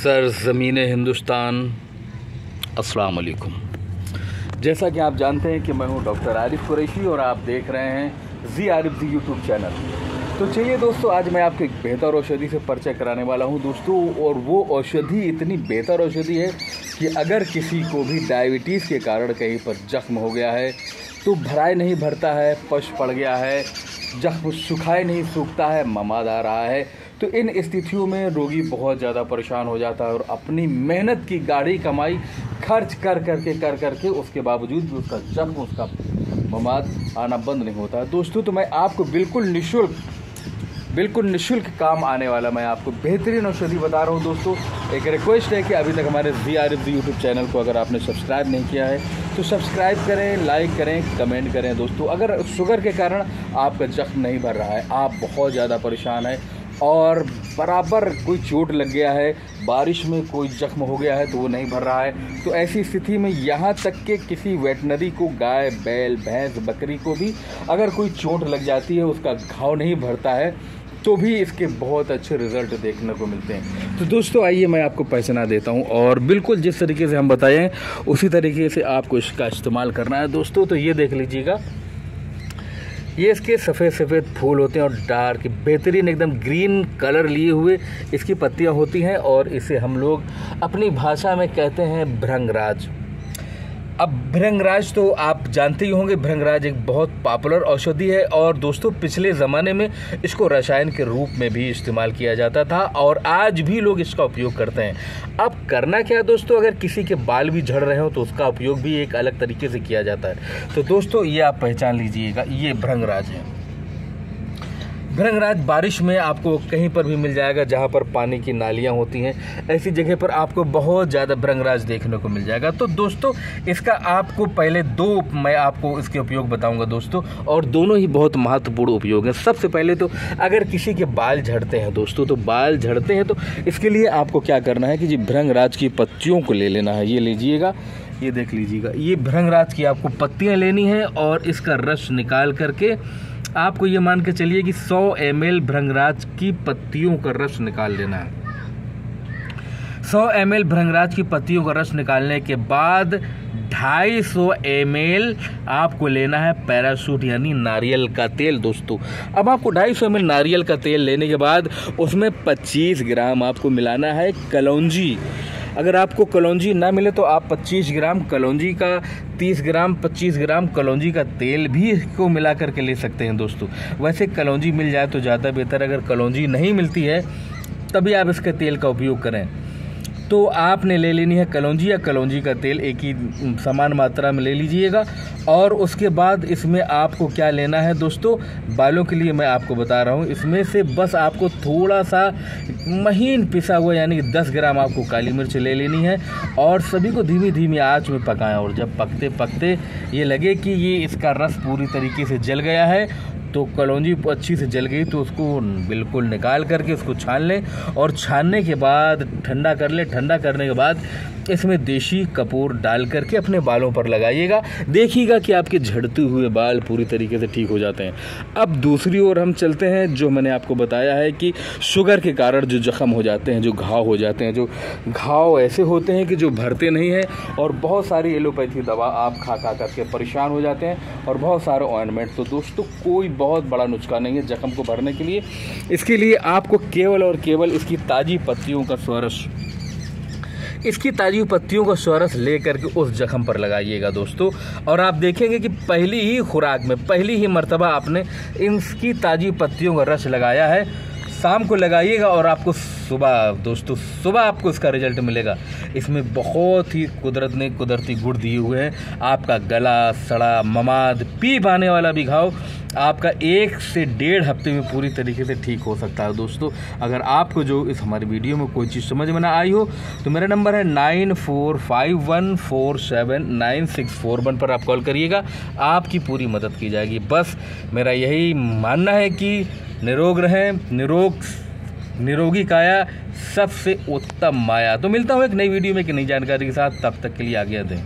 Sir ज़मीन हिंदुस्तान, अस्सलाम वालेकुम। जैसा कि आप जानते हैं कि मैं हूँ डॉक्टर आरिफ कुरैशी और आप देख रहे हैं जी आरिफ जी यूट्यूब चैनल। तो चलिए दोस्तों, आज मैं आपको बेहतर औषधि से परिचय कराने वाला हूँ दोस्तों, और वो औषधि इतनी बेहतर औषधि है कि अगर किसी को भी डायबिटीज़ के कारण कहीं पर जख्म हो गया है तो भराई नहीं भरता है, पश पड़ गया है, जख्म सुखाए नहीं, सूखता है ममाद आ रहा है। तो इन स्थितियों में रोगी बहुत ज़्यादा परेशान हो जाता है और अपनी मेहनत की गाढ़ी कमाई, खर्च कर करके कर करके उसके बावजूद भी उसका जख्म, उसका ममाद आना बंद नहीं होता। दोस्तों तो मैं आपको बिल्कुल निःशुल्क बिल्कुल निःशुल्क काम आने वाला मैं आपको बेहतरीन औषधि बता रहा हूँ दोस्तों। एक रिक्वेस्ट है कि अभी तक हमारे V R F YouTube channel को अगर आपने सब्सक्राइब नहीं किया है तो सब्सक्राइब करें लाइक करें कमेंट करें दोस्तों। अगर शुगर के कारण आपका जख्म नहीं भर रहा है, आप बहुत ज़्यादा परेशान है और बराबर कोई चोट लग गया है, बारिश में कोई जख्म हो गया है तो वो नहीं भर रहा है। तो ऐसी स्थिति में यहाँ तक के किसी वेटनरी को, गाय, बैल, भैंस, बकरी को भी अगर कोई चोट लग जाती है, उसका घाव नहीं भरता है तो भी इसके बहुत अच्छे रिज़ल्ट देखने को मिलते हैं। तो दोस्तों, आइए मैं आपको पहचाना देता हूँ और बिल्कुल जिस तरीके से हम बताएँ, उसी तरीके से आपको इसका इस्तेमाल करना है। दोस्तों तो ये देख लीजिएगा। ये इसके सफ़ेद सफ़ेद फूल होते हैं और डार्क, बेहतरीन एकदम ग्रीन कलर लिए हुए इसकी पत्तियाँ होती हैं और इसे हम लोग अपनी भाषा में कहते हैं भ्रंगराज अब भृंगराज तो आप जानते ही होंगे, भृंगराज एक बहुत पॉपुलर औषधि है और दोस्तों, पिछले ज़माने में इसको रसायन के रूप में भी इस्तेमाल किया जाता था और आज भी लोग इसका उपयोग करते हैं। अब करना क्या दोस्तों? अगर किसी के बाल भी झड़ रहे हो तो उसका उपयोग भी एक अलग तरीके से किया जाता है। तो दोस्तों, ये आप पहचान लीजिएगा, ये भृंगराज है। भ्रंगराज बारिश में आपको कहीं पर भी मिल जाएगा, जहाँ पर पानी की नालियाँ होती हैं, ऐसी जगह पर आपको बहुत ज़्यादा भ्रंगराज देखने को मिल जाएगा। तो दोस्तों, इसका आपको पहले दो मैं आपको इसके उपयोग बताऊँगा दोस्तों, और दोनों ही बहुत महत्वपूर्ण उपयोग हैं। सबसे पहले तो अगर किसी के बाल झड़ते हैं दोस्तों तो बाल झड़ते हैं तो इसके लिए आपको क्या करना है कि जी भ्रंगराज की पत्तियों को ले लेना है। ये लीजिएगा ये देख लीजिएगा। ये भ्रंगराज की आपको पत्तियाँ लेनी है और इसका रस निकाल करके आपको ये मान के चलिए कि 100 एम एल भ्रंगराज की पत्तियों का रस निकाल लेना है। 100 एम एल भ्रंगराज की पत्तियों का रस निकालने के बाद 250 एम आपको लेना है पैराशूट, यानी नारियल का तेल, दोस्तों। अब आपको 250 एम नारियल का तेल लेने के बाद उसमें 25 ग्राम आपको मिलाना है कलौंजी। अगर आपको कलौजी ना मिले तो आप 25 ग्राम कलौजी का 30 ग्राम 25 ग्राम कलौजी का तेल भी इसको मिला करके ले सकते हैं दोस्तों। वैसे कलौजी मिल जाए तो ज़्यादा बेहतर, अगर कलौजी नहीं मिलती है, तभी आप इसके तेल का उपयोग करें। तो आपने ले लेनी है कलौजी या कलौजी का तेल, एक ही समान मात्रा में ले लीजिएगा। और उसके बाद इसमें आपको क्या लेना है दोस्तों, बालों के लिए मैं आपको बता रहा हूँ। इसमें से बस आपको थोड़ा सा महीन पिसा हुआ यानी कि 10 ग्राम आपको काली मिर्च ले लेनी है और सभी को धीमी धीमी आँच में पकाएँ और जब पकते पकते ये लगे कि ये इसका रस पूरी तरीके से जल गया है तो कलौजी अच्छी से जल गई तो उसको बिल्कुल निकाल करके उसको छान लें और छानने के बाद ठंडा कर लें। ठंडा करने के बाद इसमें देशी कपूर डाल करके अपने बालों पर लगाइएगा। देखिएगा कि आपके झड़ते हुए बाल पूरी तरीके से ठीक हो जाते हैं। अब दूसरी ओर हम चलते हैं, जो मैंने आपको बताया है कि शुगर के कारण जो जख्म हो जाते हैं, जो घाव हो जाते हैं, जो घाव ऐसे होते हैं कि जो भरते नहीं हैं और बहुत सारी एलोपैथी दवा आप खा खा करके परेशान हो जाते हैं और बहुत सारे ऑइनमेंट तो दोस्तों, कोई बहुत बड़ा नुस्खा नहीं है जख्म को भरने के लिए। इसके लिए आपको केवल और केवल इसकी ताज़ी पत्तियों का स्वरस, इसकी ताज़ी पत्तियों का स्वरस ले करके उस जख्म पर लगाइएगा दोस्तों। और आप देखेंगे कि पहली ही खुराक में, पहली ही मरतबा आपने इसकी ताज़ी पत्तियों का रस लगाया है। शाम को लगाइएगा और आपको सुबह, दोस्तों, सुबह आपको इसका रिज़ल्ट मिलेगा। इसमें बहुत ही कुदरत ने कुदरती गुड़ दिए हुए हैं। आपका गला, सड़ा, ममाद पी पाने वाला भी घाव। आपका एक से डेढ़ हफ़्ते में पूरी तरीके से ठीक हो सकता है। दोस्तों, अगर आपको जो इस हमारी वीडियो में कोई चीज़ समझ में ना आई हो तो मेरा नंबर है nine four five one four seven nine six four one पर आप कॉल करिएगा। आपकी पूरी मदद की जाएगी। बस मेरा यही मानना है कि निरोग रहें, निरोग, निरोगी काया सबसे उत्तम माया। तो मिलता हूँ एक नई वीडियो में एक नई जानकारी के साथ। तब तक के लिए आगे दें